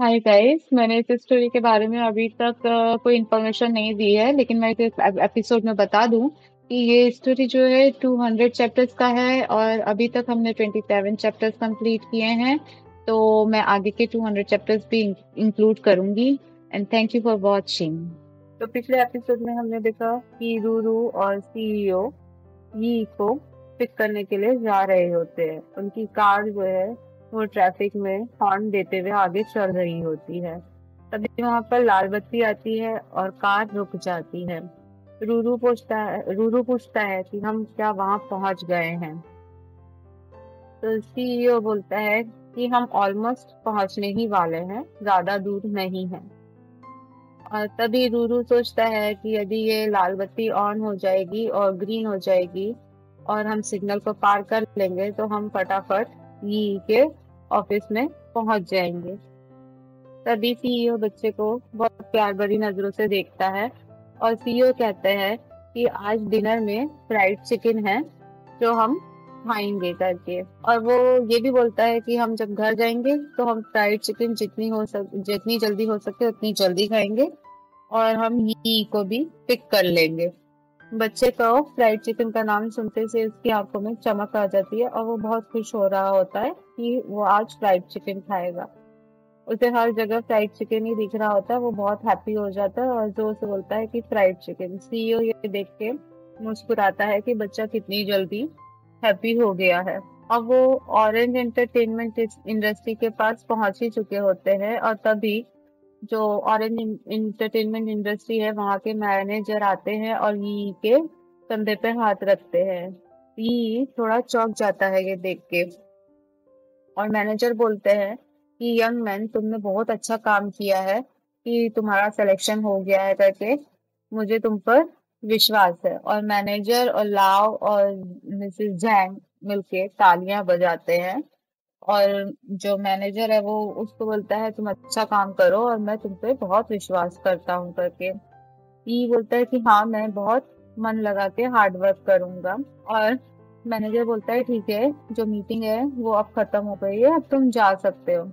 Hi guys मैंने इस story के बारे में अभी तक कोई इन्फॉर्मेशन नहीं दी है, लेकिन मैं इस एपिसोड में बता दूँ कि ये स्टोरी जो है 200 चैप्टर्स का है और अभी तक हमने 27 चैप्टर्स कंप्लीट किए हैं तो मैं आगे के 200 चैप्टर्स भी इंक्लूड करूँगी and thank you for watching तो पिछले एपिसोड में हमने देखा कि रूरू और सीईओ यी को पिक करने के लिए जा रहे होते हैं। उनकी कार जो है वो ट्रैफ़िक में हॉर्न देते हुए आगे चल रही होती है। तभी वहाँ पर लाल बत्ती आती है और कार रुक जाती है। रूरू पूछता है, रूरू पूछता है कि हम क्या वहाँ पहुँच गए हैं? तो सीईओ बोलता है कि हम ऑलमोस्ट पहुँचने ही वाले हैं, ज़्यादा दूर नहीं है। और तभी रूरू सोचता है कि यदि ये लाल बत्ती ऑन हो जाएगी और ग्रीन हो जाएगी और हम सिग्नल को पार कर लेंगे तो हम फटाफट ई के ऑफ़िस में पहुँच जाएँगे। तभी सीईओ बच्चे को बहुत प्यार भरी नज़रों से देखता है और सीईओ कहते हैं कि आज डिनर में फ्राइड चिकन है जो हम खाएँगे करके और वो ये भी बोलता है कि हम जब घर जाएँगे तो हम फ्राइड चिकन जितनी हो सक, जितनी जल्दी हो सके उतनी जल्दी खाएँगे और हम ही को भी पिक कर लेंगे। बच्चे को फ्राइड चिकन का नाम सुनते से उसकी आँखों में चमक आ जाती है और वो बहुत खुश हो रहा होता है। कि वो आज फ्राइड चिकन खाएगा। उसे हर जगह फ्राइड चिकन ही दिख रहा होता है वो बहुत हैप्पी हो जाता है और ज़ोर से बोलता है कि फ्राइड चिकन सीईओ ये देख के मुस्कुराता है कि बच्चा कितनी जल्दी हैप्पी हो गया है। अब वो ऑरेंज एंटरटेनमेंट इंडस्ट्री के पास पहुँच ही चुके होते हैं और तभी जो ऑरेंज इंटरटेनमेंट इंडस्ट्री है, वहाँ के मैनेजर आते हैं और ये के कंधे पे हाथ रखते हैं। ये थोड़ा चौक जाता है ये देख के। और मैनेजर बोलते हैं कि यंग मैन तुमने बहुत अच्छा काम किया है कि तुम्हारा सिलेक्शन हो गया है करके। मुझे तुम पर विश्वास है। और मैनेजर और लाव और मिसेस जैंग मिलके तालियाँ बजाते हैं। और जो मैनेजर है वो उसको बोलता है, तुम अच्छा काम करो और मैं तुम पे बहुत विश्वास करता हूँ करके। ई बोलता है कि हाँ मैं बहुत मन लगा के हार्ड वर्क करूँगा। और मैनेजर बोलता है ठीक है जो मीटिंग है वो अब खत्म हो गई है अब तुम जा सकते हो।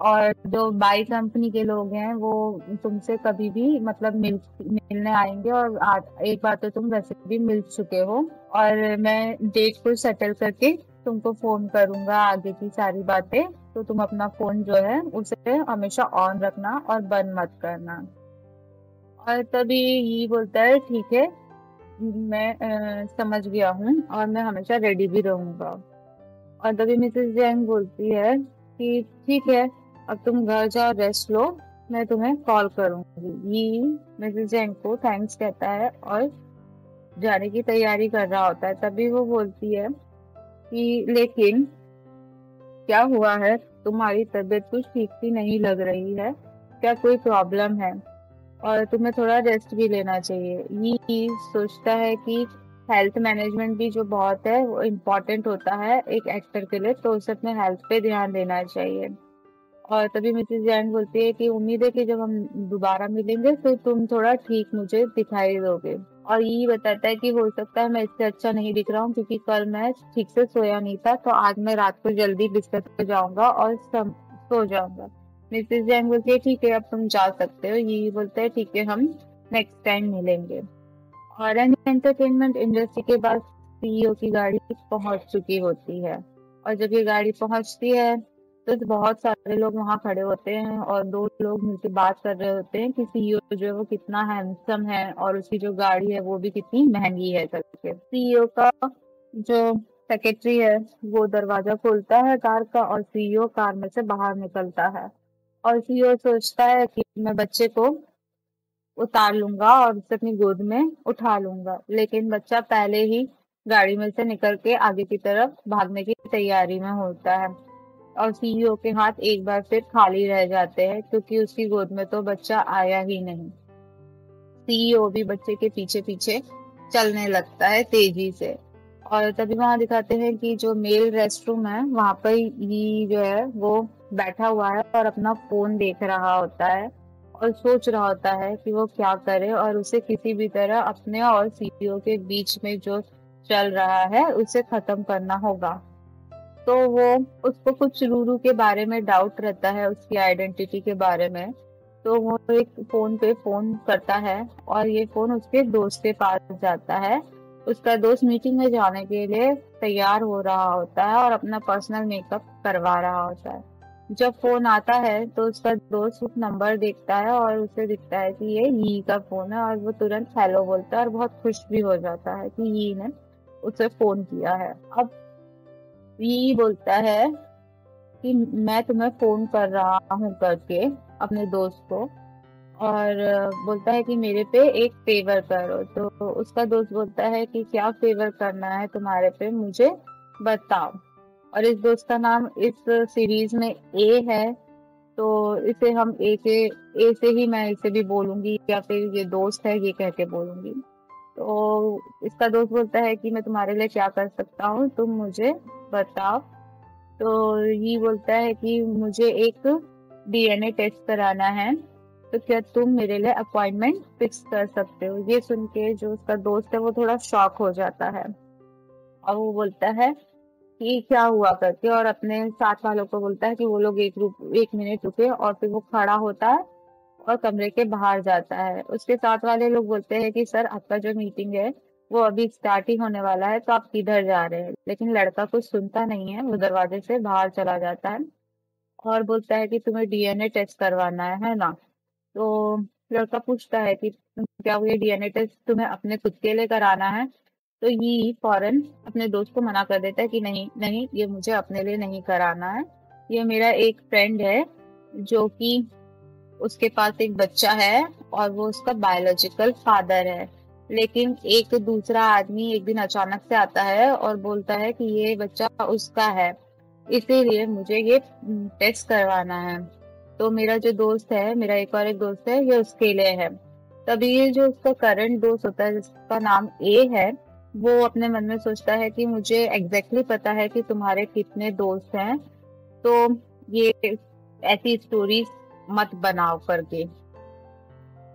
और जो बाई कंपनी के लोग हैं वो तुमसे कभी भी मतलब मिल मिलने आएँगे और आ, एक बार तो तुम वैसे भी मिल चुके हो। और मैं डेट को सेटल करके तुमको फ़ोन करूँगा आगे की सारी बातें तो तुम अपना फ़ोन जो है उसे हमेशा ऑन रखना और बंद मत करना। और तभी ये बोलता है ठीक है मैं आ, समझ गया हूँ और मैं हमेशा रेडी भी रहूँगा। और तभी मिसेस जैन बोलती है कि ठीक है अब तुम घर जाओ रेस्ट लो मैं तुम्हें कॉल करूँगी। ये मिसेस जैन को थैंक्स कहता है और जाने की तैयारी कर रहा होता है। तभी वो बोलती है कि लेकिन क्या हुआ है? तुम्हारी तबीयत कुछ ठीक सी नहीं लग रही है। क्या कोई प्रॉब्लम है? और तुम्हें थोड़ा रेस्ट भी लेना चाहिए। ये सोचता है कि हेल्थ मैनेजमेंट भी जो बहुत है वो इम्पोर्टेंट होता है एक एक्टर के लिए तो उसे अपने हेल्थ पे ध्यान देना चाहिए। और तभी मिसेज जैन बोलती है कि उम्मीद है कि जब हम दोबारा मिलेंगे तो तुम थोड़ा ठीक मुझे दिखाई दोगे। और यही बताता है कि हो सकता है मैं इससे अच्छा नहीं दिख रहा हूँ क्योंकि कल मैं ठीक से सोया नहीं था तो आज मैं रात को जल्दी बिस्तर पे जाऊँगा और सम, सो जाऊँगा। मिसेज जैन बोलती है, ठीक है, अब तुम जा सकते हो। ये बोलते हैं, ठीक है, हम नेक्स्ट टाइम मिलेंगे. और एंटरटेनमेंट इंडस्ट्री के बाद सीईओ की गाड़ी पहुँच चुकी होती है। और जब ये गाड़ी पहुँचती है तो बहुत सारे लोग वहाँ खड़े होते हैं और दो लोग मिलकर बात कर रहे होते हैं कि सीईओ जो है वो कितना हैंडसम है और उसकी जो गाड़ी है वो भी कितनी महँगी है करके। सीईओ का जो सेक्रेटरी है, वो दरवाज़ा खोलता है कार का और सीईओ कार में से बाहर निकलता है। और सीईओ सोचता है कि मैं बच्चे को उतार लूँगा और उसे अपनी गोद में उठा लूँगा। लेकिन बच्चा पहले ही गाड़ी में से निकल के आगे की तरफ़ भागने की तैयारी में होता है और सीईओ के हाथ एक बार फिर खाली रह जाते हैं क्योंकि उसकी गोद में तो बच्चा आया ही नहीं। सीईओ भी बच्चे के पीछे पीछे चलने लगता है तेज़ी से। और तभी वहाँ दिखाते हैं कि जो मेल रेस्ट रूम है, वहाँ पर ही जो है, वो बैठा हुआ है और अपना फ़ोन देख रहा होता है और सोच रहा होता है कि वो क्या करे और उसे किसी भी तरह अपने और सीईओ के बीच में जो चल रहा है, उसे खत्म करना होगा। तो वो उसको कुछ रूरू के बारे में डाउट रहता है, उसकी आइडेंटिटी के बारे में। तो वो एक फ़ोन पे फ़ोन करता है और ये फ़ोन उसके दोस्त के पास जाता है। उसका दोस्त मीटिंग में जाने के लिए तैयार हो रहा होता है और अपना पर्सनल मेकअप करवा रहा होता है। जब फ़ोन आता है तो उसका दोस्त उस नंबर देखता है और उसे दिखता है कि ये यी का फ़ोन है और वो तुरंत हेलो बोलता है और बहुत खुश भी हो जाता है कि यी ने उसे फ़ोन किया है। अब यी बोलता है कि मैं तुम्हें फ़ोन कर रहा हूँ करके अपने दोस्त को। और बोलता है कि मेरे पे एक फेवर करो। तो उसका दोस्त बोलता है कि क्या फेवर करना है तुम्हारे पे, मुझे बताओ। और इस दोस्त का नाम इस सीरीज़ में ए है। तो इसे हम ए के ए से ही मैं इसे भी बोलूँगी या फिर ये दोस्त है ये कह के बोलूँगी। तो इसका दोस्त बोलता है कि मैं तुम्हारे लिए क्या कर सकता हूँ, तुम मुझे बताओ। तो ये बोलता है कि मुझे एक डीएनए टेस्ट कराना है। तो क्या तुम मेरे लिए अपॉइंटमेंट फिक्स कर सकते हो? ये सुन के जो उसका दोस्त है, वो थोड़ा शॉक हो जाता है। और वो बोलता है कि क्या हुआ करके? और अपने साथ वालों को बोलता है कि वो लोग एक रुक, एक मिनट रुके और फिर वो खड़ा होता है और कमरे के बाहर जाता है। उसके साथ वाले लोग बोलते हैं कि, सर, आपका जो मीटिंग है, वो अभी स्टार्ट ही होने वाला है तो आप किधर जा रहे हैं? लेकिन लड़का कुछ सुनता नहीं है, वो दरवाजे से बाहर चला जाता है और बोलता है कि, तुम्हें डीएनए टेस्ट करवाना है है ना? तो लड़का पूछता है कि क्या ये डीएनए टेस्ट तुम्हें अपने खुद के लिए कराना है? तो ये फ़ौरन अपने दोस्त को मना कर देता है कि नहीं नहीं, ये मुझे अपने लिए नहीं कराना है। ये मेरा एक फ्रेंड है जो कि उसके पास एक बच्चा है और वो उसका बायोलॉजिकल फादर है। लेकिन एक दूसरा आदमी एक दिन अचानक से आता है और बोलता है कि ये बच्चा उसका है, इसीलिए मुझे ये टेस्ट करवाना है। तो मेरा जो दोस्त है, मेरा एक और एक दोस्त है, ये उसके लिए है। तभी ये जो उसका करंट दोस्त होता है, जिसका नाम ए है, वो अपने मन में सोचता है कि मुझे एग्जैक्टली exactly पता है कि तुम्हारे कितने दोस्त हैं। तो ये ऐसी स्टोरीज मत बनाओ करके।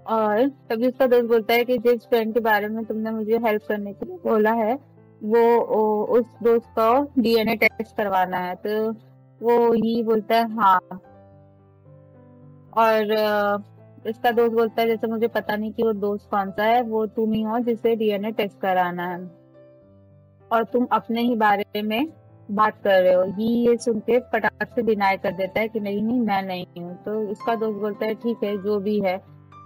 और तभी उसका दोस्त बोलता है कि जिस फ्रेंड के बारे में तुमने मुझे हेल्प करने के लिए बोला है, वो उस दोस्त को डीएनए टेस्ट करवाना है। तो वो ही बोलता है हाँ और इसका दोस्त बोलता है जैसे मुझे पता नहीं कि वो दोस्त कौन सा है वो तुम ही हो जिसे डीएनए टेस्ट कराना है। और तुम अपने ही बारे में बात कर रहे हो। ये ये सुन के फटाक से डिनाई कर देता है कि नहीं नहीं मैं नहीं हूँ। तो इसका दोस्त बोलता है ठीक है जो भी है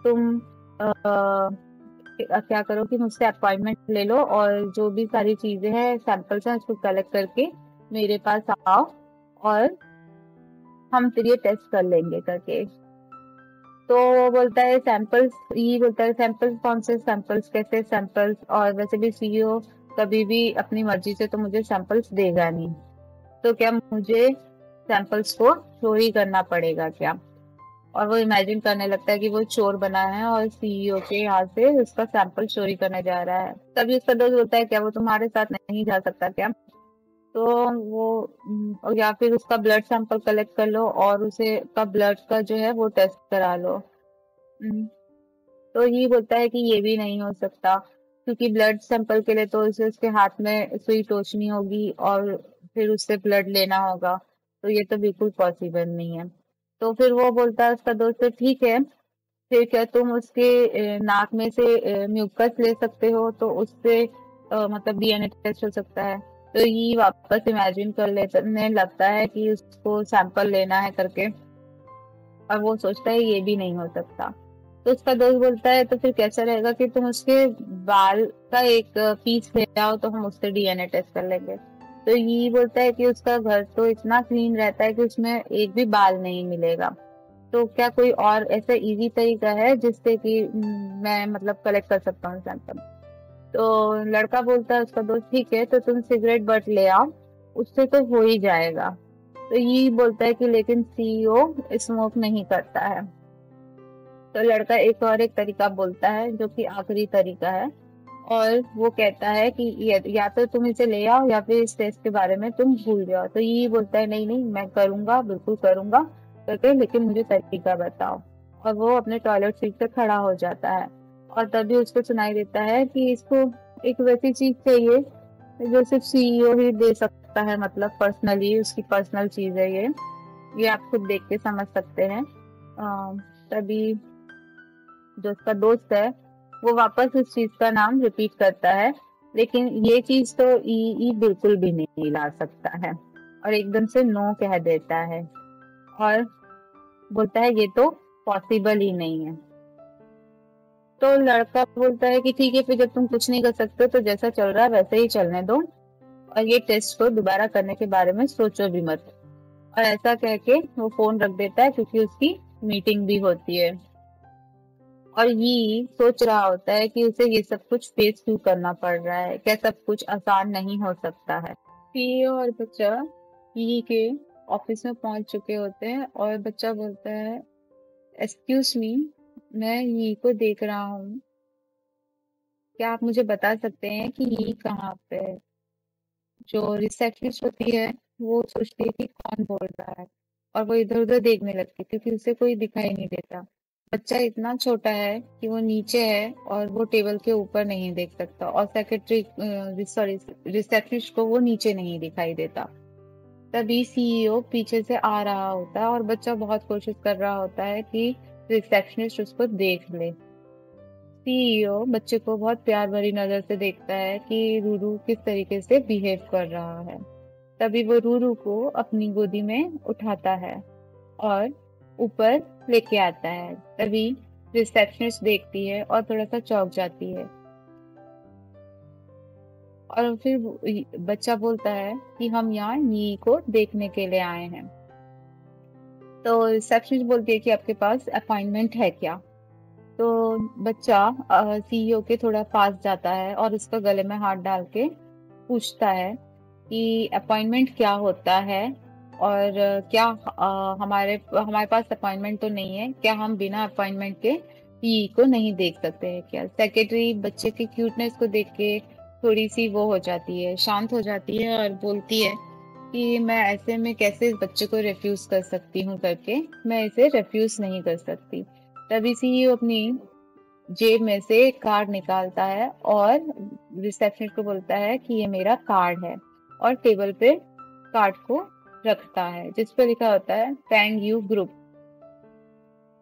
तुम आ, क्या करो कि मुझसे अपॉइंटमेंट ले लो और जो भी सारी चीज़ें हैं सैंपल्स हैं उसको कलेक्ट करके मेरे पास आओ और हम फिर ये टेस्ट कर लेंगे करके। तो वो बोलता है सैंपल्स ये बोलता है सैंपल्स कौन से सैंपल्स कैसे सैंपल्स और वैसे भी सीईओ कभी भी अपनी मर्ज़ी से तो मुझे सैंपल्स देगा नहीं। तो क्या मुझे सैंपल्स को चोरी करना पड़ेगा क्या? और वो इमेजिन करने लगता है कि वो चोर बना है और सीईओ के यहाँ से उसका सैंपल चोरी करने जा रहा है। तभी उसका दोस्त बोलता है, क्या वो तुम्हारे साथ नहीं जा सकता क्या? तो वो या फिर उसका ब्लड सैंपल कलेक्ट कर लो और उसे का ब्लड का जो है वो टेस्ट करा लो। तो ये बोलता है कि ये भी नहीं हो सकता, क्योंकि ब्लड सैंपल के लिए तो उसे, उसके हाथ में सुई टोचनी होगी और फिर उससे ब्लड लेना होगा तो ये तो बिल्कुल पॉसिबल नहीं है। तो फिर वो बोलता है उसका दोस्त, ठीक है, फिर क्या तुम उसके नाक में से म्यूकस ले सकते हो? तो उससे मतलब डीएनए टेस्ट हो सकता है। तो ये वापस इमेजिन कर लेने लगता है कि उसको सैंपल लेना है करके। और वो सोचता है ये भी नहीं हो सकता। तो उसका दोस्त बोलता है तो फिर कैसा रहेगा कि तुम उसके बाल का एक पीस ले आओ तो हम उससे डीएनए टेस्ट कर लेंगे। तो ये बोलता है कि उसका घर तो इतना क्लीन रहता है कि उसमें एक भी बाल नहीं मिलेगा। तो क्या कोई और ऐसा इजी तरीका है जिससे कि मैं मतलब कलेक्ट कर सकता हूँ सैंपल तो लड़का बोलता है उसका दोस्त, ठीक है तो तुम सिगरेट बट ले आओ, उससे तो हो ही जाएगा। तो ये बोलता है कि लेकिन सीईओ स्मोक नहीं करता है। तो लड़का एक और एक तरीका बोलता है, जो कि आखिरी तरीका है, और वो कहता है कि या तो तुम इसे ले आओ, या फिर इस टेस्ट के बारे में तुम भूल जाओ। तो ये बोलता है, नहीं नहीं, मैं करूँगा, बिल्कुल करूँगा, करके, लेकिन मुझे तरीका बताओ। और वो अपने टॉयलेट सीट पे खड़ा हो जाता है। और तभी उसको सुनाई देता है कि इसको एक वैसी चीज़ चाहिए जो सिर्फ़ सीईओ ही दे सकता है मतलब पर्सनली उसकी पर्सनल चीज़ है ये। ये आप खुद देख के समझ सकते हैं। तभी जो उसका दोस्त है, वो वापस उस चीज़ का नाम रिपीट करता है। लेकिन ये चीज़ तो ई ई बिल्कुल भी नहीं ला सकता है और एकदम से नो कह देता है। और बोलता है, ये तो पॉसिबल ही नहीं है। तो लड़का बोलता है कि ठीक है, फिर जब तुम कुछ नहीं कर सकते तो जैसा चल रहा है वैसे ही चलने दो। और ये टेस्ट को दोबारा करने के बारे में सोचो भी मत। और ऐसा कह के वो फ़ोन रख देता है, क्योंकि उसकी मीटिंग भी होती है। और ये सोच रहा होता है कि उसे ये सब कुछ फेस क्यों करना पड़ रहा है? क्या सब कुछ आसान नहीं हो सकता है? सीईओ और बच्चा ये के ऑफ़िस में पहुँच चुके होते हैं और बच्चा बोलता है एक्सक्यूज मी मैं ये को देख रहा हूँ। क्या आप मुझे बता सकते हैं कि ये कहाँ पे है? जो रिसेप्शनिस्ट होती है, वो सोचती है कि कौन बोल रहा है और वो इधर उधर देखने लगती है क्योंकि उसे कोई दिखाई नहीं देता। बच्चा इतना छोटा है कि वो नीचे है और वो टेबल के ऊपर नहीं देख सकता और सेक्रेटरी सॉरी रिसेप्शनिस्ट को वो नीचे नहीं दिखाई देता। तभी सीईओ पीछे से आ रहा होता है और बच्चा बहुत कोशिश कर रहा होता है कि रिसेप्शनिस्ट उसको देख ले। सीईओ बच्चे को बहुत प्यार भरी नज़र से देखता है कि रूरू किस तरीके से बिहेव कर रहा है। तभी वो रूरू को अपनी गोदी में उठाता है और ऊपर लेके आता है। तभी रिसेप्शनिस्ट देखती है और थोड़ा सा चौक जाती है। और फिर बच्चा बोलता है कि हम यहाँ ये को देखने के लिए आए हैं। तो रिसेप्शनिस्ट बोलती है कि आपके पास अपॉइंटमेंट है क्या? तो बच्चा सीईओ के थोड़ा पास जाता है और उसका गले में हाथ डाल के पूछता है कि अपॉइंटमेंट क्या होता है और क्या हमारे हमारे पास अपॉइंटमेंट तो नहीं है, क्या हम बिना अपॉइंटमेंट के ई को नहीं देख सकते हैं क्या? सेक्रेटरी बच्चे की क्यूटनेस को देख के थोड़ी सी वो हो जाती है, शांत हो जाती है और बोलती है कि मैं ऐसे में कैसे इस बच्चे को रिफ्यूज कर सकती हूँ करके, मैं इसे रिफ्यूज नहीं कर सकती। तभी से ही अपनी जेब में से कार्ड निकालता है और रिसेप्शनिस्ट को बोलता है कि ये मेरा कार्ड है और टेबल पे कार्ड को रखता है, जिस पर लिखा होता है थैंक यू ग्रुप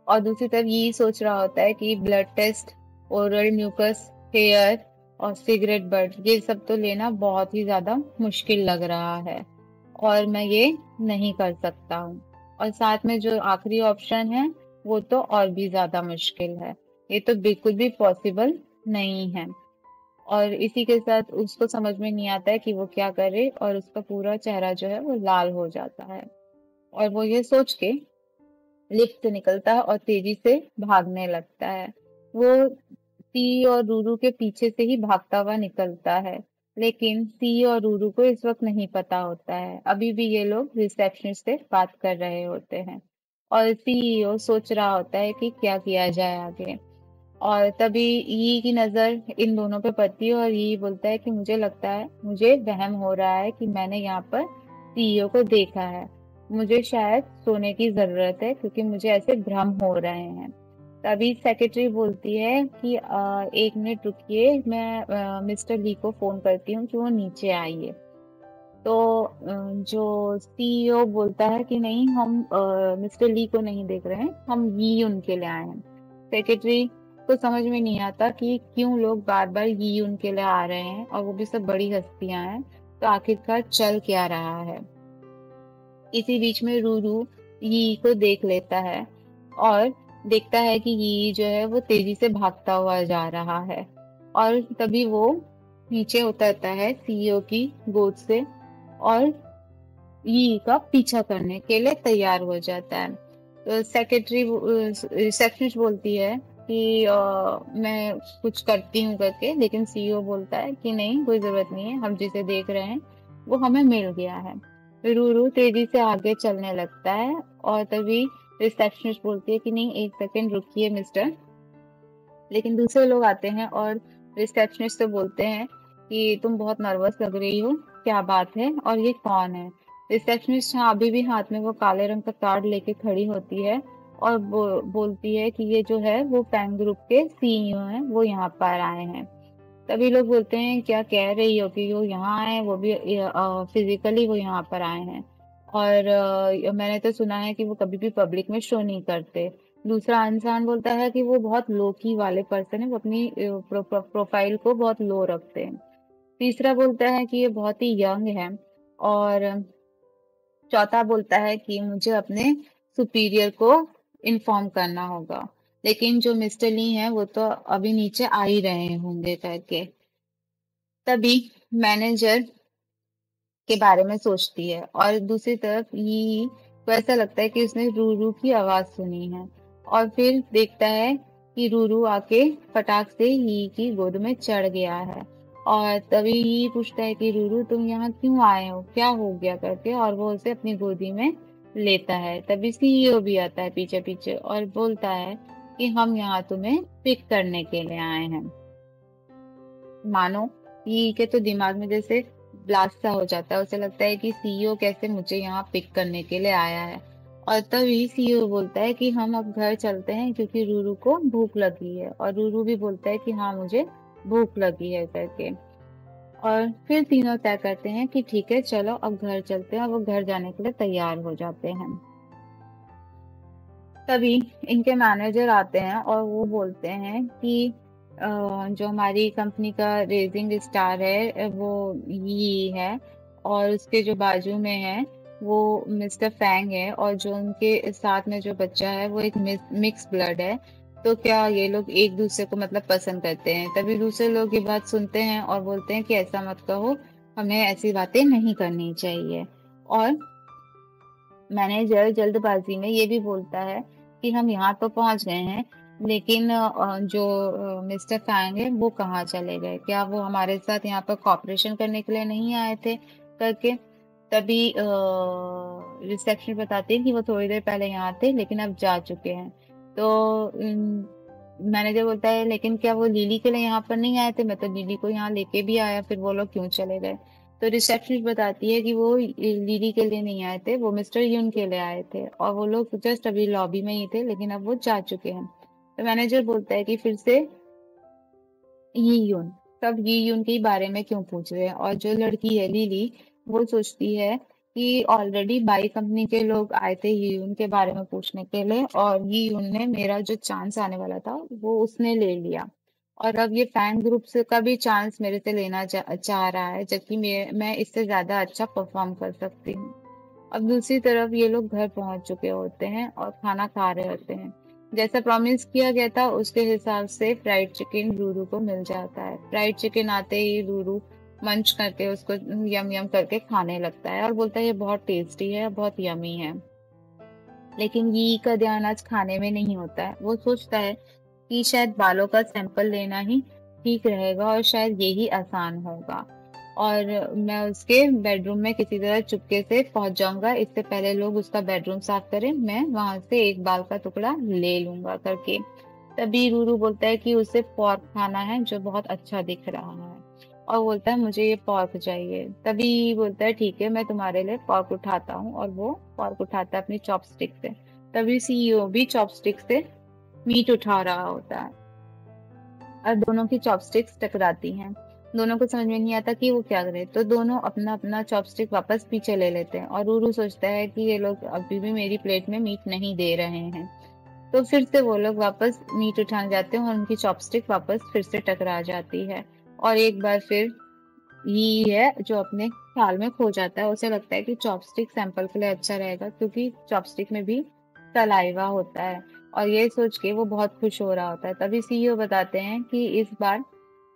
और दूसरी तरफ़ ये सोच रहा होता है कि blood test oral mucus hair और सिगरेट बर्ड ये सब तो लेना बहुत ही ज़्यादा मुश्किल लग रहा है। और मैं ये नहीं कर सकता हूँ। और साथ में जो आखिरी ऑप्शन है, वो तो और भी ज़्यादा मुश्किल है। ये तो बिल्कुल भी पॉसिबल नहीं है। और इसी के साथ उसको समझ में नहीं आता है कि वो क्या करे और उसका पूरा चेहरा जो है वो लाल हो जाता है। और वो ये सोच के लिफ्ट से निकलता है और तेज़ी से भागने लगता है। वो सी और रूरू के पीछे से ही भागता हुआ निकलता है। लेकिन सी और रूरू को इस वक्त नहीं पता होता है। अभी भी ये लोग रिसेप्शनिस्ट से बात कर रहे होते हैं और सीईओ सोच रहा होता है कि क्या किया जाए आगे। और तभी ई की नज़र इन दोनों पे पड़ती है और ये बोलता है कि मुझे लगता है, मुझे वहम हो रहा है कि मैंने यहाँ पर सीईओ को देखा है। मुझे शायद सोने की ज़रूरत है क्योंकि मुझे ऐसे भ्रम हो रहे हैं। तभी सेक्रेटरी बोलती है कि आ, एक मिनट रुकिए मैं आ, मिस्टर ली को फ़ोन करती हूँ कि वो नीचे आइए। तो जो सीईओ बोलता है कि नहीं हम आ, मिस्टर ली को नहीं देख रहे हैं हम ये उनके लिए आए हैं। सेक्रेटरी को समझ में नहीं आता कि क्यों लोग बार बार ये उनके लिए आ रहे हैं और वो भी सब बड़ी हस्तियाँ हैं तो आखिरकार चल क्या रहा है? इसी बीच में रूरू ये को देख लेता है और देखता है कि ये जो है वो तेज़ी से भागता हुआ जा रहा है। और तभी वो नीचे उतरता है सीईओ की गोद से और ये का पीछा करने के लिए तैयार हो जाता है। तो सेक्रेटरी रिसेप्शनिस्ट बोलती है कि आ, मैं कुछ करती हूँ करके लेकिन सीईओ बोलता है कि नहीं कोई ज़रूरत नहीं है हम जिसे देख रहे हैं वो हमें मिल गया है। रू तेज़ी से आगे चलने लगता है और तभी रिसेप्शनिस्ट बोलती है कि नहीं एक सेकेंड रुकिए मिस्टर लेकिन दूसरे लोग आते हैं और रिसेप्शनिस्ट से बोलते हैं कि तुम बहुत नर्वस लग रही हो क्या बात है और ये कौन है? रिसेप्शनिस्ट हाँ अभी भी हाथ में वो काले रंग का कार्ड लेके खड़ी होती है और बो, बोलती है कि ये जो है वो पैंग ग्रुप के सीईओ हैं वो यहाँ पर आए हैं। तभी लोग बोलते हैं क्या कह रही हो कि वो यहाँ आए वो भी फिजिकली वो यहाँ पर आए हैं। और अ, मैंने तो सुना है कि वो कभी भी पब्लिक में शो नहीं करते। दूसरा इंसान बोलता है कि वो बहुत लो की वाले पर्सन है वो अपनी प्रो, प्रो, प्रोफ़ाइल को बहुत लो रखते हैं। तीसरा बोलता है कि ये बहुत ही यंग है और चौथा बोलता है कि मुझे अपने सुपीरियर को इन्फॉर्म करना होगा। लेकिन जो मिस्टर ली है वो तो अभी नीचे आ ही रहे होंगे करके। तभी मैनेजर के बारे में सोचती है और दूसरी तरफ़ ये को ऐसा लगता है कि उसने रूरू की आवाज़ सुनी है और फिर देखता है कि रूरू आके फटाक से ही की गोद में चढ़ गया है और तभी ही पूछता है कि, रूरू, तुम यहाँ क्यों आए हो? क्या हो गया करके? और वो उसे अपनी गोदी में लेता है। तभी सीईओ भी आता है पीछे पीछे और बोलता है कि, हम यहाँ तुम्हें पिक करने के लिए आए हैं। मानो, ये के तो दिमाग में जैसे ब्लास्ट सा हो जाता है, उसे लगता है कि सीईओ कैसे मुझे यहाँ पिक करने के लिए आया है। और तभी सीईओ बोलता है कि हम अब घर चलते हैं क्योंकि रूरू को भूख लगी है और रूरू भी बोलता है कि हाँ मुझे भूख लगी है करके। और फिर तीनों तय करते हैं कि ठीक है, चलो अब घर चलते हैं और वो घर जाने के लिए तैयार हो जाते हैं। तभी इनके मैनेजर आते हैं और वो बोलते हैं कि जो हमारी कंपनी का रेजिंग स्टार है वो ये है और उसके जो बाजू में है, वो मिस्टर फैंग है और जो उनके साथ में जो बच्चा है, वो एक मिक्स ब्लड है। तो क्या ये लोग एक दूसरे को मतलब पसंद करते हैं? तभी दूसरे लोग ये बात सुनते हैं और बोलते हैं कि ऐसा मत कहो, हमें ऐसी बातें नहीं करनी चाहिए। और मैनेजर जल्दबाजी में ये भी बोलता है कि हम यहाँ तो पहुँच गए हैं लेकिन जो मिस्टर फैंग है, वो कहाँ चले गए? क्या वो हमारे साथ यहाँ पर कॉपरेशन करने के लिए नहीं आए थे? करके तभी रिसेप्शन बताते हैं कि वो थोड़ी देर पहले यहाँ थे, लेकिन अब जा चुके हैं। तो मैनेजर बोलता है, लेकिन क्या वो लीली के लिए यहाँ पर नहीं आए थे? मैं तो लिली को यहाँ लेके भी आया, फिर वो लोग क्यों चले गए? तो रिसेप्शनिस्ट बताती है कि वो लीली के लिए नहीं आए थे, वो मिस्टर यून के लिए आए थे, और वो लोग जस्ट अभी लॉबी में ही थे, लेकिन अब वो जा चुके हैं। तो मैनेजर बोलता है कि फिर से ये यून, तब ये यून के बारे में क्यों पूछ रहे हैं? और जो लड़की है, लिली, वो सोचती है कि ऑलरेडी बाई कंपनी के लोग आए थे यून के बारे में पूछने के लिए, और ये यून ने मेरा जो चांस आने वाला था, वो उसने ले लिया। और अब ये फ़ैन ग्रुप से का भी चांस मेरे से लेना चाह रहा है, जबकि मैं इससे ज़्यादा अच्छा परफॉर्म कर सकती हूँ। अब दूसरी तरफ़ ये लोग घर पहुँच चुके होते हैं और खाना खा रहे होते हैं। जैसा प्रॉमिस किया गया था, उसके हिसाब से फ्राइड चिकन रूरू को मिल जाता है। फ्राइड चिकन आते ही रूरू मंच करके उसको यम यम करके खाने लगता है और बोलता है, ये बहुत टेस्टी है, बहुत यमी है। लेकिन ये का ध्यान आज खाने में नहीं होता है। वो सोचता है कि शायद बालों का सैंपल लेना ही ठीक रहेगा और शायद यही आसान होगा। और मैं उसके बेडरूम में किसी तरह चुपके से पहुँच जाऊँगा। इससे पहले लोग उसका बेडरूम साफ़ करें, मैं वहाँ से एक बाल का टुकड़ा ले लूँगा करके। तभी रूरू बोलता है कि उसे पॉर्क खाना है, जो बहुत अच्छा दिख रहा है। और बोलता है, मुझे ये पॉर्क चाहिए। तभी बोलता है, ठीक है, मैं तुम्हारे लिए पॉर्क उठाता हूँ। और वो पॉर्क उठाता है अपनी चॉपस्टिक से। तभी सीईओ भी चॉपस्टिक से मीट उठा रहा होता है। और दोनों की चॉपस्टिक्स टकराती हैं। दोनों को समझ में नहीं आता कि वो क्या करे। तो दोनों अपना अपना चॉपस्टिक वापस पीछे ले लेते हैं और रूरू सोचता है कि ये लोग अभी भी मेरी प्लेट में मीट नहीं दे रहे हैं। तो फिर से वो लोग वापस मीट उठाने जाते हैं और उनकी चॉपस्टिक वापस फिर से टकरा जाती है। और एक बार फिर ये है जो अपने ख्याल में खो जाता है। उसे लगता है कि चॉपस्टिक सैंपल के लिए अच्छा रहेगा क्योंकि चॉपस्टिक में भी सलाइवा होता है। और ये सोच के वो बहुत खुश हो रहा होता है। तभी सीईओ बताते हैं कि इस बार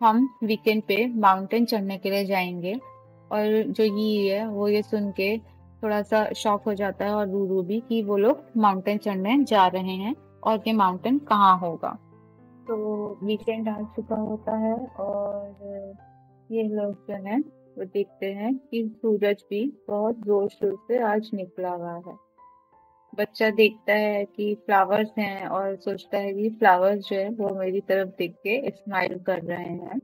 हम वीकेंड पे माउंटेन चढ़ने के लिए जाएँगे। और जो ये है, वो ये सुन के थोड़ा सा शॉक हो जाता है और रू भी कि वो लोग माउंटेन चढ़ने जा रहे हैं और ये माउंटेन कहाँ होगा। तो वीकेंड आ चुका होता है और ये लोग जो है, वो देखते हैं कि सूरज भी बहुत ज़ोर शोर से आज निकला हुआ है। बच्चा देखता है कि फ्लावर्स हैं और सोचता है कि फ्लावर्स जो है वो मेरी तरफ़ देख के स्माइल कर रहे हैं।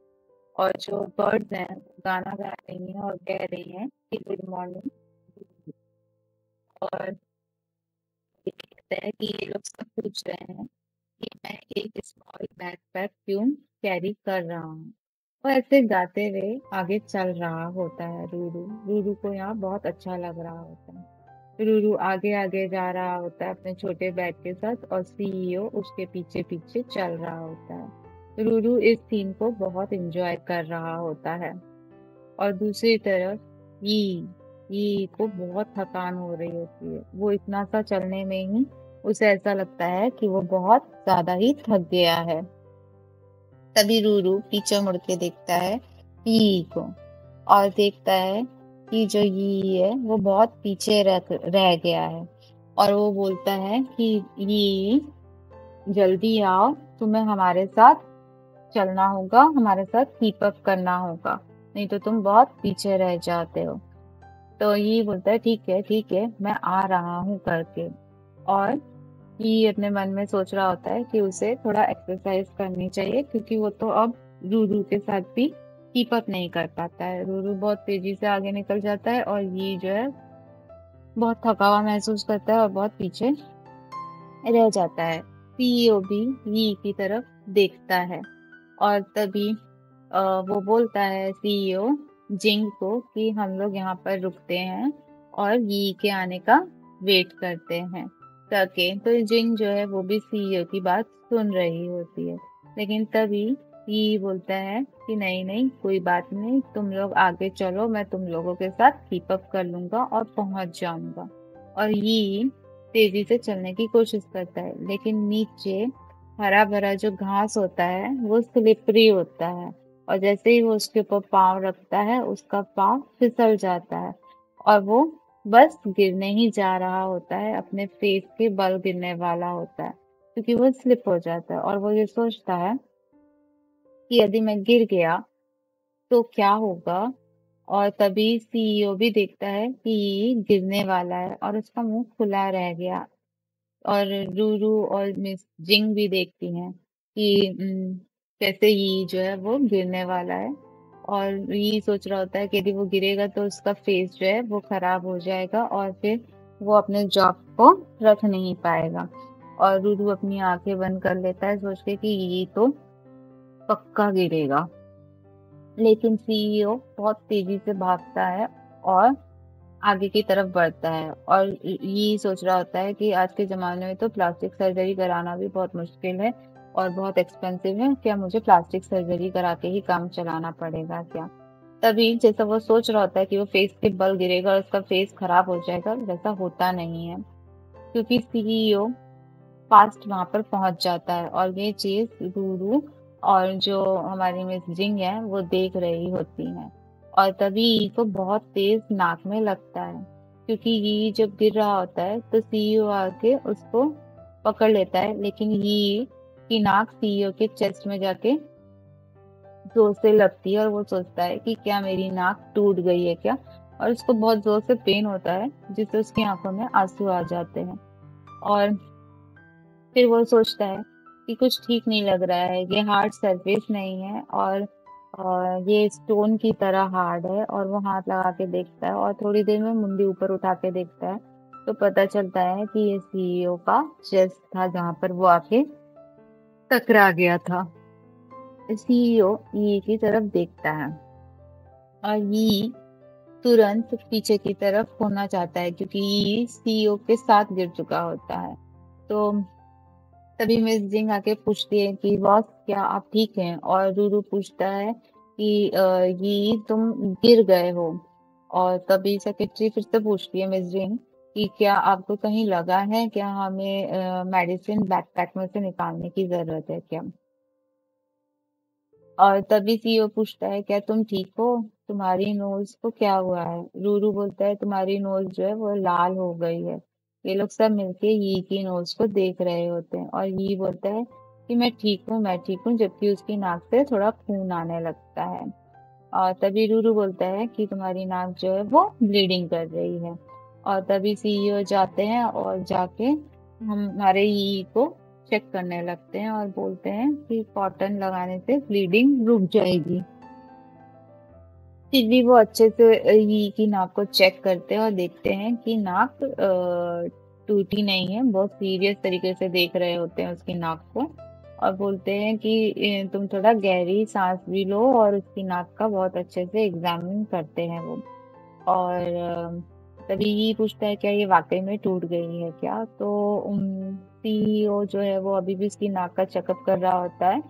और जो बर्ड्स हैं, गाना गा रही हैं और कह रही हैं कि गुड मॉर्निंग और देखता है कि ये लोग सब पूछ रहे हैं कि मैं एक स्मॉल बैग पैक क्यों कैरी कर रहा हूँ? और ऐसे गाते हुए आगे चल रहा होता है रूरू रूरू को यहाँ बहुत अच्छा लग रहा होता है। रूरू आगे आगे जा रहा होता है अपने छोटे बैग के साथ और सीईओ उसके पीछे पीछे चल रहा होता है। रूरू इस सीन को बहुत एंजॉय कर रहा होता है। और दूसरी तरफ़ ई ये को बहुत थकान हो रही होती है। वो इतना सा चलने में ही उसे ऐसा लगता है कि वो बहुत ज़्यादा ही थक गया है। तभी रूरू पीछे मुड़ के देखता है यी को और देखता है कि जो ये है वो बहुत पीछे रह, रह गया है। और वो बोलता है कि यी जल्दी आओ तुम्हें हमारे साथ चलना होगा हमारे साथ कीप अप करना होगा। नहीं तो तुम बहुत पीछे रह जाते हो। तो ये बोलता है ठीक है ठीक है मैं आ रहा हूँ करके। और ये अपने मन में सोच रहा होता है कि उसे थोड़ा एक्सरसाइज करनी चाहिए क्योंकि वो तो अब रूरू के साथ भी कीप अप नहीं कर पाता है। रूरू बहुत तेज़ी से आगे निकल जाता है और ये जो है, बहुत थका हुआ महसूस करता है और बहुत पीछे रह जाता है। सीईओ भी ये की तरफ़ देखता है और तभी वो बोलता है सीईओ जिंग को कि हम लोग यहाँ पर रुकते हैं और यी के आने का वेट करते हैं। तो जिंग जो है वो भी सीईओ की बात सुन रही होती है। लेकिन तभी यी बोलता है कि नहीं नहीं, कोई बात नहीं, तुम लोग आगे चलो, मैं तुम लोगों के साथ कीप अप कर लूँगा और पहुँच जाऊँगा। और ये तेज़ी से चलने की कोशिश करता है, लेकिन नीचे हरा भरा जो घास होता है, वो स्लिपरी होता है। और जैसे ही वो उसके ऊपर पाँव रखता है, उसका पाँव फिसल जाता है और वो बस गिरने ही जा रहा होता है, अपने फेस के बल गिरने वाला होता है, क्योंकि वो स्लिप हो जाता है। और वो ये सोचता है कि यदि मैं गिर गया तो क्या होगा? और तभी सीईओ भी देखता है कि ये गिरने वाला है और उसका मुँह खुला रह गया। और रूरू और मिस जिंग भी देखती हैं कि कैसे ये जो है वो गिरने वाला है? और ये सोच रहा होता है कि यदि वो गिरेगा तो उसका फेस जो है वो खराब हो जाएगा और फिर वो अपने जॉब को रख नहीं पाएगा। और रूरू अपनी आँखें बंद कर लेता है, सोच के कि ये तो पक्का गिरेगा। लेकिन सीईओ बहुत तेज़ी से भागता है और आगे की तरफ़ बढ़ता है और ये सोच रहा होता है कि आज के ज़माने में तो प्लास्टिक सर्जरी कराना भी बहुत मुश्किल है और बहुत एक्सपेंसिव है। क्या मुझे प्लास्टिक सर्जरी करा के ही काम चलाना पड़ेगा क्या? तभी जैसा वो सोच रहा होता है कि वो फेस के बल गिरेगा और उसका फेस खराब हो जाएगा, वैसा होता नहीं है। क्योंकि सीईओ फास्ट वहाँ पर पहुँच जाता है और ये चीज़ रूरू और जो हमारी मिस जिंग है, वो देख रही होती है। और तभी ई को बहुत तेज नाक में लगता है, क्योंकि ये जब गिर रहा होता है तो सीईओ आके उसको पकड़ लेता है। लेकिन ये की नाक सीईओ के चेस्ट में जाके ज़ोर से लगती है और वो सोचता है कि क्या मेरी नाक टूट गई है क्या? और उसको बहुत ज़ोर से पेन होता है, जिससे उसकी आँखों में आँसू आ जाते हैं। और फिर वो सोचता है कि कुछ ठीक नहीं लग रहा है ये हार्ड सरफेस नहीं है और, ये स्टोन की तरह हार्ड है और वो हाथ लगा के देखता है और थोड़ी देर में मुंडी ऊपर उठा के देखता है। तो पता चलता है कि ये सीईओ का चेस्ट था जहाँ पर वो आके टकरा गया था। सीईओ ई की तरफ़ देखता है और ई तुरंत पीछे की तरफ़ होना चाहता है क्योंकि ई सीईओ के साथ गिर चुका होता है। तो तभी मिस जिंग आके पूछती है कि, बॉस, क्या आप ठीक हैं? और रूरू पूछता है कि ये तुम गिर गए हो। और तभी सेक्रेटरी फिर से पूछती है मिस जिंग कि, क्या आपको कहीं लगा है? क्या हमें मेडिसिन बैकपैक में से निकालने की ज़रूरत है क्या? और तभी सीईओ पूछता है, क्या तुम ठीक हो? तुम्हारी नोज़ को क्या हुआ है? रूरू बोलता है, तुम्हारी नोज़ जो है वो लाल हो गई है। ये लोग सब मिलके यी की नोज़ को देख रहे होते हैं और यी बोलता है कि मैं ठीक हूँ, मैं ठीक हूँ, जबकि उसकी नाक से थोड़ा खून आने लगता है। और तभी रूरू बोलता है कि तुम्हारी नाक जो है वो ब्लीडिंग कर रही है। और तभी सीईओ जाते हैं और जाके हम हमारे ई को चेक करने लगते हैं और बोलते हैं कि कॉटन लगाने से ब्लीडिंग रुक जाएगी। फिर भी वो अच्छे से ई की नाक को चेक करते हैं और देखते हैं कि नाक टूटी नहीं है, बहुत सीरियस तरीके से देख रहे होते हैं उसकी नाक को और बोलते हैं कि तुम थोड़ा गहरी सांस भी लो और उसकी नाक का बहुत अच्छे से एग्जामिन करते हैं वो। और तभी ये पूछता है, क्या ये वाकई में टूट गई है क्या? तो सीईओ जो है वो अभी भी उसकी नाक का चेकअप कर रहा होता है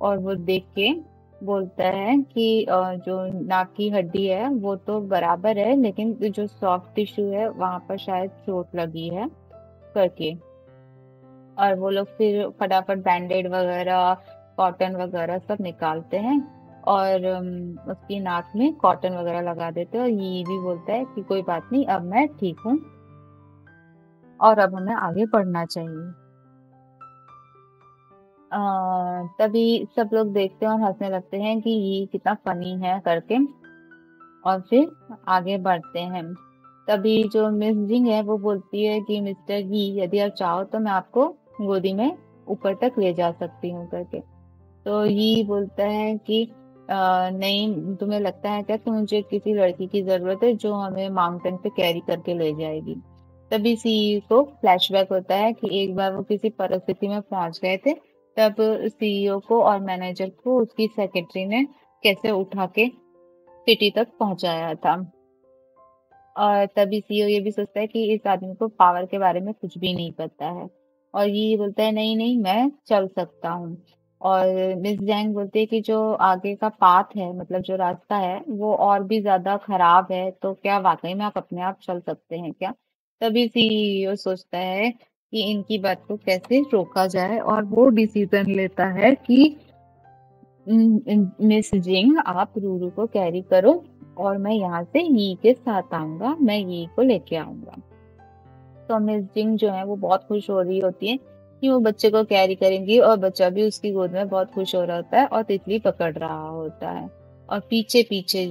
और वो देख के बोलता है कि जो नाक की हड्डी है, वो तो बराबर है, लेकिन जो सॉफ्ट टिश्यू है, वहाँ पर शायद चोट लगी है करके। और वो लोग फिर फटाफट बैंडेड वगैरह कॉटन वगैरह सब निकालते हैं और उसकी नाक में कॉटन वगैरह लगा देते हैं और ये भी बोलता है कि कोई बात नहीं, अब मैं ठीक हूँ और अब हमें आगे बढ़ना चाहिए। तभी सब लोग देखते हैं और हंसने लगते हैं कि ये कितना फनी है करके। और फिर आगे बढ़ते हैं। तभी जो मिस जिंग है वो बोलती है कि मिस्टर ही यदि आप चाहो तो मैं आपको गोदी में ऊपर तक ले जा सकती हूँ करके। तो ये बोलता है कि आ, नहीं तुम्हें लगता है क्या कि मुझे किसी लड़की की ज़रूरत है जो हमें माउंटेन पे कैरी करके ले जाएगी? तभी सी को फ्लैशबैक होता है कि एक बार वो किसी परिस्थिति में पहुँच गए थे तब सीईओ को और मैनेजर को उसकी सेक्रेटरी ने कैसे उठा के सिटी तक पहुँचाया था? और तभी सीईओ ये भी सोचता है कि इस आदमी को पावर के बारे में कुछ भी नहीं पता है। और ये बोलता है, नहीं नहीं, मैं चल सकता हूँ। और मिस जैंग बोलती है कि जो आगे का पाथ है मतलब जो रास्ता है, वो और भी ज़्यादा खराब है तो क्या वाकई में आप अपने आप चल सकते हैं क्या? तभी सीईओ सोचता है कि इनकी बात को कैसे रोका जाए और वो डिसीज़न लेता है कि मिस जिंग आप रूरू को कैरी करो और मैं यहाँ से यी के साथ आऊँगा, मैं यी को लेके आऊँगा। तो मिस जिंग जो है वो बहुत खुश हो रही होती है कि वो बच्चे को कैरी करेंगी और बच्चा भी उसकी गोद में बहुत खुश हो रहा होता है और तितली पकड़ रहा होता है। और पीछे पीछे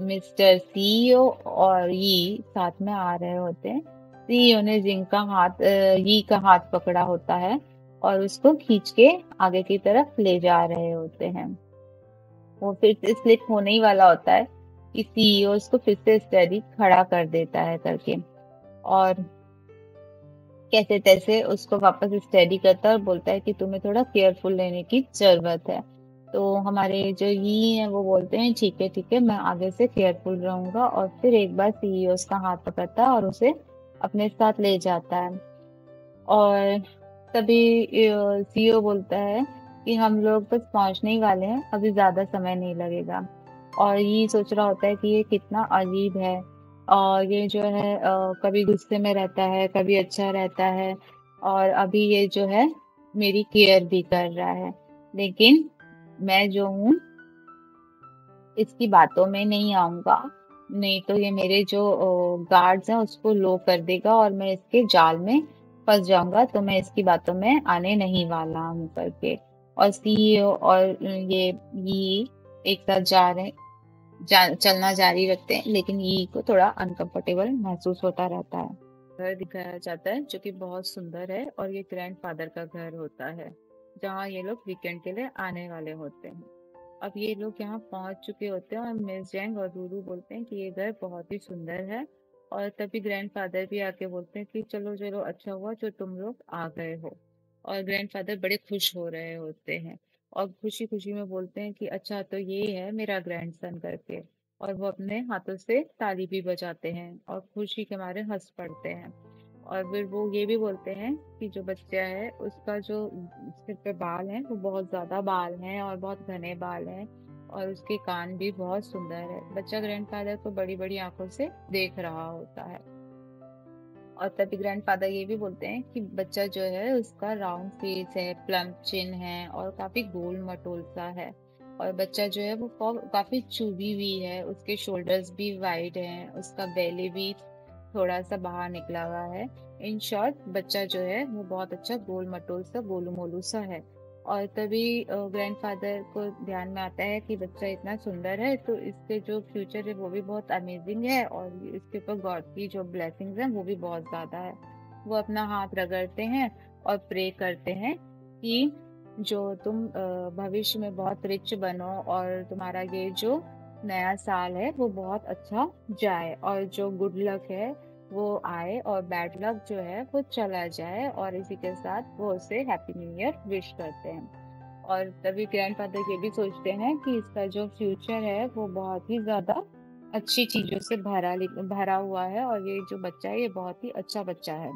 मिस्टर सीईओ और यी साथ में आ रहे होते हैं। सीईओ ने जिंग का हाथ यी का हाथ पकड़ा होता है और उसको खींच के आगे की तरफ़ ले जा रहे होते हैं। वो फिर से स्लिप होने ही वाला होता है कि सीईओ उसको फिर से स्टडी खड़ा कर देता है करके। और कैसे तैसे उसको वापस स्टडी करता है और बोलता है कि तुम्हें थोड़ा केयरफुल रहने की ज़रूरत है। तो हमारे जो यी है वो बोलते हैं, ठीक है ठीक है, मैं आगे से केयरफुल रहूँगा। और फिर एक बार सीईओ उसका हाथ पकड़ता है और उसे अपने साथ ले जाता है। और तभी सीईओ बोलता है कि हम लोग बस पहुँचने ही वाले हैं, अभी ज़्यादा समय नहीं लगेगा। और ये सोच रहा होता है कि ये कितना अजीब है। और ये जो है कभी गुस्से में रहता है, कभी अच्छा रहता है। और अभी ये जो है, मेरी केयर भी कर रहा है। लेकिन मैं जो हूँ, इसकी बातों में नहीं आऊँगा। नहीं तो ये मेरे जो गार्ड्स हैं उसको लो कर देगा और मैं इसके जाल में फंस जाऊँगा तो मैं इसकी बातों में आने नहीं वाला हूँ करके। और सीईओ और ये ये एक साथ जा रहे जा, चलना जारी रखते हैं लेकिन ये को थोड़ा अनकंफर्टेबल महसूस होता रहता है। घर दिखाया जाता है जो कि बहुत सुंदर है और ये ग्रैंड फादर का घर होता है जहाँ ये लोग वीकेंड के लिए आने वाले होते हैं। अब ये लोग यहाँ पहुँच चुके होते हैं और मिस जैंग और रूरू बोलते हैं कि ये घर बहुत ही सुंदर है और तभी ग्रैंडफादर भी आके बोलते हैं कि चलो चलो अच्छा हुआ जो तुम लोग आ गए हो। और ग्रैंडफादर बड़े खुश हो रहे होते हैं और खुशी खुशी में बोलते हैं कि अच्छा तो ये है मेरा ग्रैंडसन करके और वो अपने हाथों से ताली भी बजाते हैं और खुशी के मारे हंस पड़ते हैं। और फिर वो ये भी बोलते हैं कि जो बच्चा है, उसका जो सिर पे बाल है, वो बहुत ज़्यादा बाल हैं और बहुत घने बाल हैं और उसके कान भी बहुत सुंदर है। बच्चा ग्रैंडफादर को बड़ी बड़ी आँखों से देख रहा होता है। और तभी ग्रैंडफादर ये भी बोलते हैं कि बच्चा जो है, उसका राउंड फेस है प्लम चिन है और काफ़ी गोल मटोल सा है। और बच्चा जो है, वो काफ़ी चुभी हुई है, उसके शोल्डर्स भी वाइड हैं, उसका बेली भी थोड़ा सा बाहर निकला हुआ है। इन शॉर्ट, बच्चा जो है, वो बहुत अच्छा गोल मटोल सा गोलू मोलू सा है। और तभी ग्रैंडफादर को ध्यान में आता है कि बच्चा इतना सुंदर है तो इसके जो फ्यूचर है, वो भी बहुत अमेजिंग है और इसके ऊपर गॉड की जो ब्लेसिंग्स हैं, वो भी बहुत ज़्यादा है। वो अपना हाथ रगड़ते हैं और प्रे करते हैं कि जो तुम भविष्य में बहुत रिच बनो और तुम्हारा ये जो नया साल है, वो बहुत अच्छा जाए और जो गुड लक है, वो आए और बैड लक जो है, वो चला जाए और इसी के साथ वो उसे हैप्पी न्यू ईयर विश करते हैं। और तभी ग्रैंड फादर ये भी सोचते हैं कि इसका जो फ्यूचर है, वो बहुत ही ज़्यादा अच्छी चीज़ों से भरा भरा हुआ है और ये जो बच्चा है, ये बहुत ही अच्छा बच्चा है।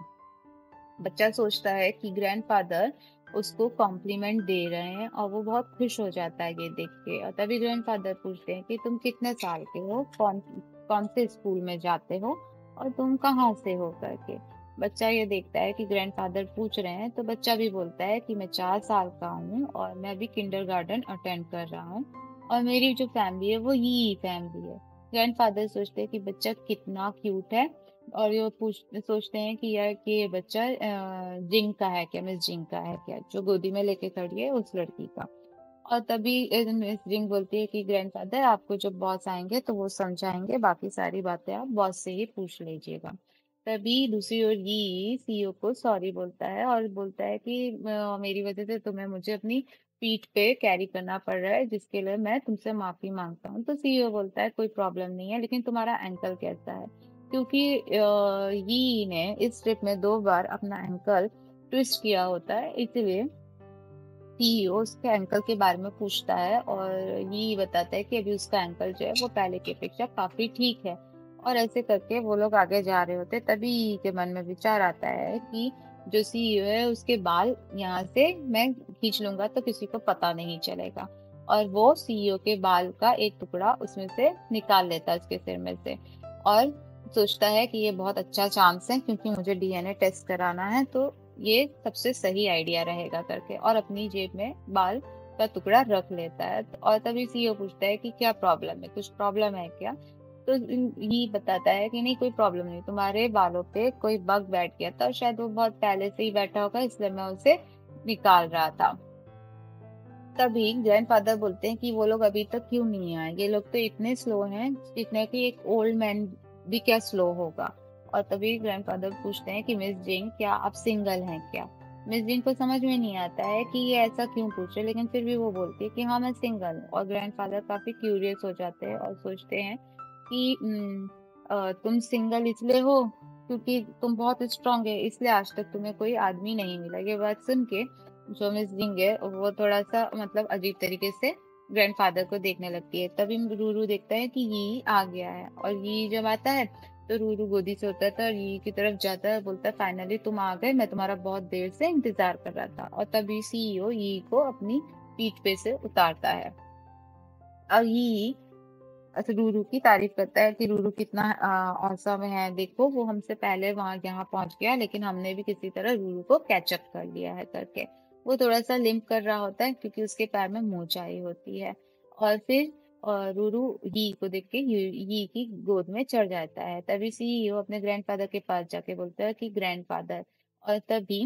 बच्चा सोचता है कि ग्रैंडफादर उसको कॉम्प्लीमेंट दे रहे हैं और वो बहुत खुश हो जाता है ये देख के। और तभी ग्रैंडफादर पूछते हैं कि तुम कितने साल के हो? कौन कौन से स्कूल में जाते हो? और तुम कहाँ से हो करके? बच्चा ये देखता है कि ग्रैंडफादर पूछ रहे हैं तो बच्चा भी बोलता है कि मैं चार साल का हूँ और मैं भी किंडर गार्डन अटेंड कर रहा हूँ और मेरी जो फैमिली है वो ही फैमिली है। ग्रैंडफादर सोचते हैं कि बच्चा कितना क्यूट है और ये पूछ, सोचते हैं कि यार कि ये बच्चा जिंक का है क्या? मिस जिंक का है क्या? जो गोदी में लेके खड़ी है उस लड़की का। और तभी मिस जिंक बोलती है कि ग्रैंडफादर आपको जब बॉस आएँगे तो वो समझाएँगे बाकी सारी बातें आप बॉस से ही पूछ लीजिएगा। तभी दूसरी ओर ये सीईओ को सॉरी बोलता है और बोलता है कि मेरी वजह से तुम्हें मुझे अपनी पीठ पे कैरी करना पड़ रहा है, जिसके लिए मैं तुमसे माफ़ी माँगता हूँ। तो सीईओ बोलता है, कोई प्रॉब्लम नहीं है, लेकिन तुम्हारा एंकल कैसा है? क्योंकि यी ने इस ट्रिप में दो बार अपना एंकल ट्विस्ट किया होता है, इसलिए सीईओ उसके एंकल के बारे में पूछता है और ये बताता है कि अभी उसका एंकल जो है वो पहले की अपेक्षा काफ़ी ठीक है। और ऐसे करके वो लोग आगे जा रहे होते तभी के मन में विचार आता है कि जो सीईओ है, उसके बाल यहाँ से मैं खींच लूँगा तो किसी को पता नहीं चलेगा। और वो सीईओ के बाल का एक टुकड़ा उसमें से निकाल लेता है उसके सिर में से। और सोचता है कि ये बहुत अच्छा चांस है क्योंकि मुझे डीएनए टेस्ट कराना है तो ये सबसे सही आइडिया रहेगा करके और अपनी जेब में बाल का टुकड़ा रख लेता है। और तभी सीईओ पूछता है कि क्या प्रॉब्लम है? कुछ प्रॉब्लम है क्या? तो ये बताता है कि नहीं, कोई प्रॉब्लम नहीं। तुम्हारे बालों पे कोई बग बैठ गया था और शायद वो बहुत पहले से ही बैठा होगा, इसलिए मैं उसे निकाल रहा था। तभी ग्रैंडफादर बोलते हैं कि वो लोग अभी तक क्यों नहीं आए? ये लोग तो इतने स्लो हैं जितने कि एक ओल्ड मैन भी क्या स्लो होगा? और तभी ग्रैंडफादर पूछते हैं कि मिस जिंग क्या आप सिंगल हैं क्या? मिस जिंग को समझ में नहीं आता है कि ये ऐसा क्यों पूछे लेकिन फिर भी वो बोलती है कि हाँ मैं सिंगल हूँ। और ग्रैंडफादर काफ़ी क्यूरियस हो जाते हैं और सोचते हैं कि तुम सिंगल इसलिए हो क्योंकि तुम बहुत स्ट्रांग है, इसलिए आज तक तुम्हें कोई आदमी नहीं मिला। ये बात सुन के जो मिस जिंग है, वो थोड़ा सा मतलब अजीब तरीके से ग्रैंडफादर को देखने लगती है, तभी रूरू देखता है कि ये आ गया है। और ये जब आता है तो रूरू गोदी से होता था और ये की तरफ़ जाता है बोलता है फाइनली तुम आ गए, मैं तुम्हारा बहुत देर से इंतज़ार कर रहा था। और तभी सीईओ ये को अपनी पीठ पे से उतारता है। और ये अच्छा रूरू की तारीफ़ करता है कि रूरू कितना औसम है। देखो, वो हमसे पहले वहाँ यहाँ पहुँच गया, लेकिन हमने भी किसी तरह रूरू को कैचअप कर लिया है करके। वो थोड़ा सा लिंप कर रहा होता है क्योंकि उसके पैर में मोचाई होती है। और फिर रूरू ही को देख के ही की गोद में चढ़ जाता है। तभी से ही वो अपने ग्रैंडफादर के पास जाके बोलता है कि ग्रैंडफादर और तभी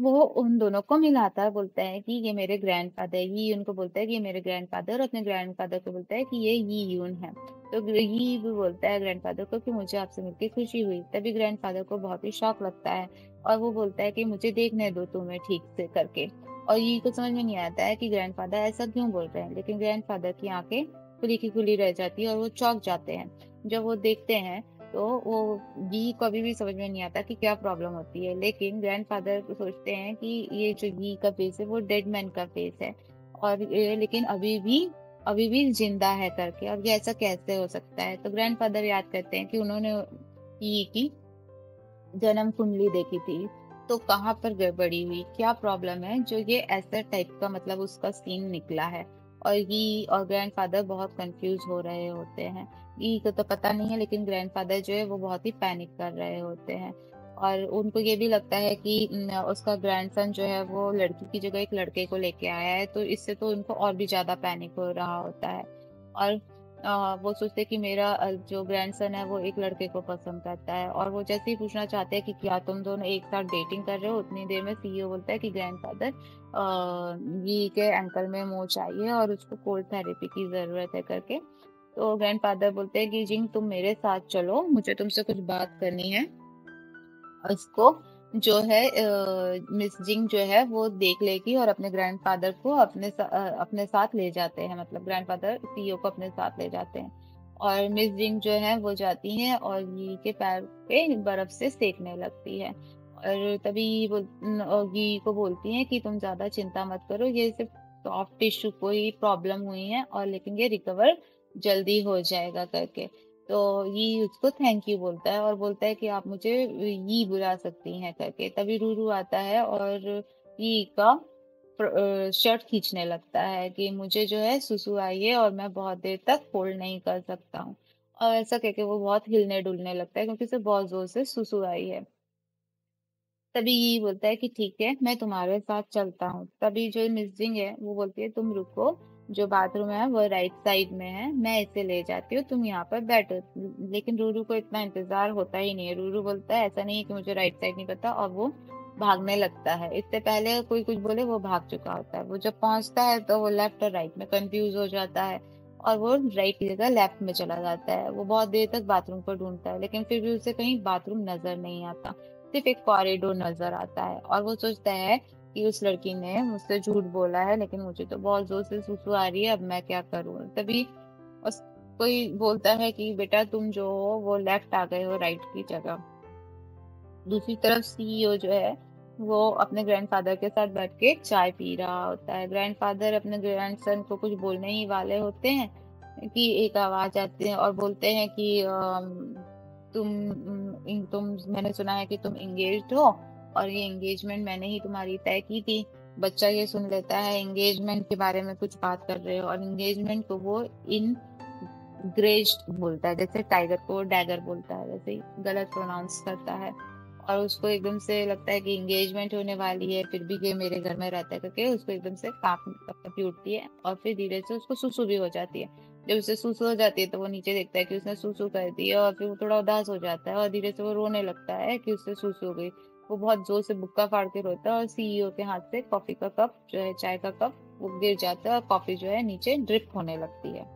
वो उन दोनों को मिलाता है बोलता है कि ये मेरे ग्रैंडफादर ये उनको बोलता है कि ये मेरे ग्रैंडफादर और अपने ग्रैंड फादर को बोलता है कि ये ये यून है। तो ये भी बोलता है ग्रैंडफादर को कि मुझे आपसे मिलकर खुशी हुई। तभी ग्रैंड फादर को बहुत ही शौक लगता है और वो बोलता है कि मुझे देखने दो तुम्हें ठीक से करके। और ये को समझ में नहीं आता है कि ग्रैंड फादर ऐसा क्यों बोल रहे हैं। लेकिन ग्रैंड फादर की आँखें खुली की खुली रह जाती है और वो चौक जाते हैं। जब वो देखते हैं तो वो घी को अभी भी समझ में नहीं आता कि क्या प्रॉब्लम होती है। लेकिन ग्रैंडफादर सोचते हैं कि ये जो घी का फेस है, वो डेड मैन का फेस है। और ये लेकिन अभी भी अभी भी ज़िंदा है करके, और ये ऐसा कैसे हो सकता है? तो ग्रैंडफादर याद करते हैं कि उन्होंने घी की जन्म कुंडली देखी थी तो कहाँ पर गड़बड़ी हुई? क्या प्रॉब्लम है? जो ये ऐसा टाइप का मतलब उसका सीन निकला है। और ये और ग्रैंडफादर बहुत कंफ्यूज हो रहे होते हैं। ई को तो पता नहीं है, लेकिन ग्रैंडफादर जो है वो बहुत ही पैनिक कर रहे होते हैं। और उनको ये भी लगता है कि उसका ग्रैंडसन जो है वो लड़की की जगह एक लड़के को लेके आया है तो इससे तो उनको और भी ज़्यादा पैनिक हो रहा होता है। और वो सोचते कि मेरा जो ग्रैंडसन है, वो एक लड़के को पसंद करता है। और वो जैसे ही पूछना चाहते हैं कि क्या तुम दोनों एक साथ डेटिंग कर रहे हो, उतनी देर में सीईओ बोलता है कि ग्रैंड ग्रैंडफादर ये के एंकल में मोच आई है और उसको कोल्ड थेरेपी की ज़रूरत है करके। तो ग्रैंडफादर बोलते हैं कि जिंग तुम मेरे साथ चलो, मुझे तुमसे कुछ बात करनी है। उसको जो है मिस जिंग जो है वो देख लेगी और अपने ग्रैंडफादर को अपने सा, अपने साथ ले जाते हैं मतलब ग्रैंडफादर सीईओ को अपने साथ ले जाते हैं। और मिस जिंग जो है वो जाती हैं और ये के पैर पे बर्फ़ से सेकने लगती है। और तभी वो गी को बोलती हैं कि तुम ज़्यादा चिंता मत करो ये सिर्फ़ सॉफ्ट टिश्यू को ही प्रॉब्लम हुई है और लेकिन ये रिकवर जल्दी हो जाएगा करके। तो ये उसको थैंक यू बोलता है और बोलता है कि आप मुझे ये बुला सकती हैं करके। तभी रूरू आता है और ये का शर्ट खींचने लगता है कि मुझे जो है सुसु आई है और मैं बहुत देर तक होल्ड नहीं कर सकता हूँ। और ऐसा कह के वो बहुत हिलने डुलने लगता है क्योंकि उसे बहुत ज़ोर से सुसु आई है। तभी ये बोलता है कि ठीक है, मैं तुम्हारे साथ चलता हूँ। तभी जो मिस है, वो बोलती है, तुम रुको जो बाथरूम है, वो राइट साइड में है। मैं इसे ले जाती हूँ, तुम यहाँ पर बैठो। लेकिन रूरू को इतना इंतज़ार होता ही नहीं है। रूरू बोलता है, ऐसा नहीं है कि मुझे राइट साइड नहीं पता। और वो भागने लगता है। इससे पहले कोई कुछ बोले, वो भाग चुका होता है। वो जब पहुँचता है तो वो लेफ़्ट और राइट में कंफ्यूज हो जाता है और वो राइट की जगह लेफ़्ट में चला जाता है। वो बहुत देर तक बाथरूम को ढूंढता है, लेकिन फिर भी उसे कहीं बाथरूम नज़र नहीं आता। सिर्फ़ एक कॉरिडोर नज़र आता है और वो सोचता है कि उस लड़की ने मुझसे झूठ बोला है, लेकिन मुझे तो बहुत ज़ोर से सुसु आ रही है, अब मैं क्या करूँ? तभी उस, कोई बोलता है कि, बेटा, तुम जो हो, वो लेफ़्ट आ गए हो राइट की जगह. दूसरी तरफ़ सीईओ जो है, वो अपने ग्रैंडफादर के साथ बैठ के चाय पी रहा होता है। ग्रैंडफादर अपने ग्रैंडसन को कुछ बोलने ही वाले होते हैं, कि एक आवाज़ आती है और बोलते हैं कि तुम तुम मैंने सुना है कि तुम एंगेज हो और ये एंगेजमेंट मैंने ही तुम्हारी तय की थी। बच्चा ये सुन लेता है एंगेजमेंट के बारे में कुछ बात कर रहे हो और एंगेजमेंट को वो इन ग्रेज बोलता है, जैसे टाइगर को डैगर बोलता है, वैसे गलत प्रोनाउंस करता है। और उसको एकदम से लगता है कि एंगेजमेंट होने वाली है, फिर भी ये मेरे घर में रहता है करके उसको एकदम से कांपी उठती है और फिर धीरे से उसको सुसु भी हो जाती है। जब उसे सुसु हो जाती है तो वो नीचे देखता है कि उसने सुसु कर दी है और फिर वो थोड़ा उदास हो जाता है और धीरे से वो रोने लगता है कि उससे सुसु हो गई। वो बहुत ज़ोर से बुक्का फाड़ के रोता है और सीईओ के हाथ से कॉफ़ी का कप, जो है चाय का कप, वो गिर जाता है और कॉफ़ी जो है नीचे ड्रिप होने लगती है।